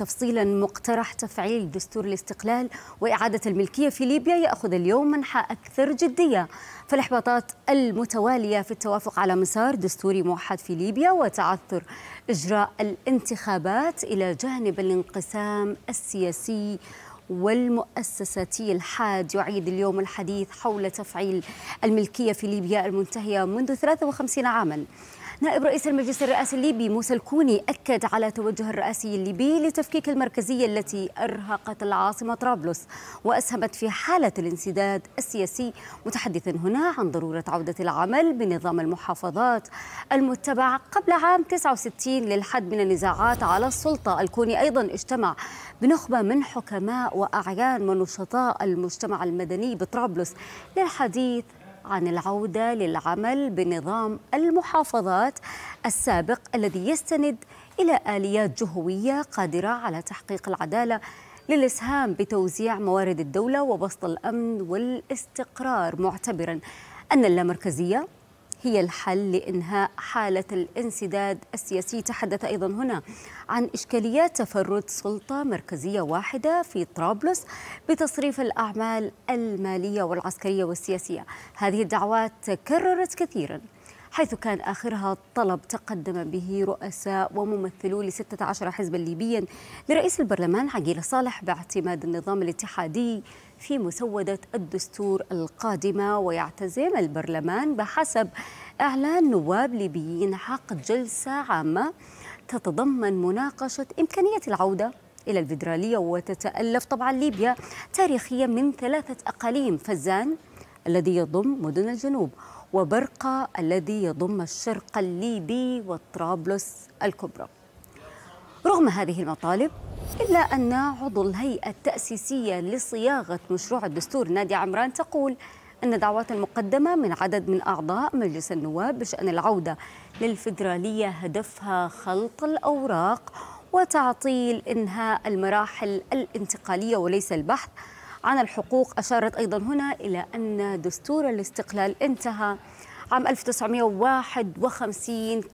تفصيلا مقترح تفعيل دستور الاستقلال وإعادة الملكية في ليبيا يأخذ اليوم منحى أكثر جدية. فالإحباطات المتوالية في التوافق على مسار دستوري موحد في ليبيا وتعثر إجراء الانتخابات إلى جانب الانقسام السياسي والمؤسساتي الحاد. يعيد اليوم الحديث حول تفعيل الملكية في ليبيا المنتهية منذ 53 عاماً. نائب رئيس المجلس الرئاسي الليبي موسى الكوني أكد على توجه الرئاسي الليبي لتفكيك المركزية التي أرهقت العاصمة طرابلس وأسهمت في حالة الانسداد السياسي متحدثا هنا عن ضرورة عودة العمل بنظام المحافظات المتبع قبل عام 69 للحد من النزاعات على السلطة. الكوني أيضا اجتمع بنخبة من حكماء وأعيان ونشطاء المجتمع المدني بطرابلس للحديث عن العودة للعمل بنظام المحافظات السابق الذي يستند إلى آليات جهوية قادرة على تحقيق العدالة للإسهام بتوزيع موارد الدولة وبسط الأمن والاستقرار. معتبرا أن اللامركزية هي الحل لإنهاء حالة الانسداد السياسي. تحدث أيضا هنا عن إشكاليات تفرد سلطة مركزية واحدة في طرابلس بتصريف الأعمال المالية والعسكرية والسياسية. هذه الدعوات تكررت كثيراً. حيث كان آخرها طلب تقدم به رؤساء وممثلو ل 16 حزبا ليبيا لرئيس البرلمان عقيل صالح باعتماد النظام الاتحادي في مسودة الدستور القادمة. ويعتزم البرلمان بحسب إعلان نواب ليبيين عقد جلسة عامة تتضمن مناقشة إمكانية العودة إلى الفيدرالية وتتألف طبعا ليبيا تاريخيا من ثلاثة أقاليم. فزان الذي يضم مدن الجنوب وبرقة الذي يضم الشرق الليبي وطرابلس الكبرى. رغم هذه المطالب إلا أن عضو الهيئة التأسيسية لصياغة مشروع الدستور نادي عمران تقول أن دعوات المقدمة من عدد من أعضاء مجلس النواب بشأن العودة للفيدرالية هدفها خلط الأوراق وتعطيل إنهاء المراحل الانتقالية وليس البحث عن الحقوق أشارت أيضا هنا إلى أن دستور الاستقلال انتهى عام 1951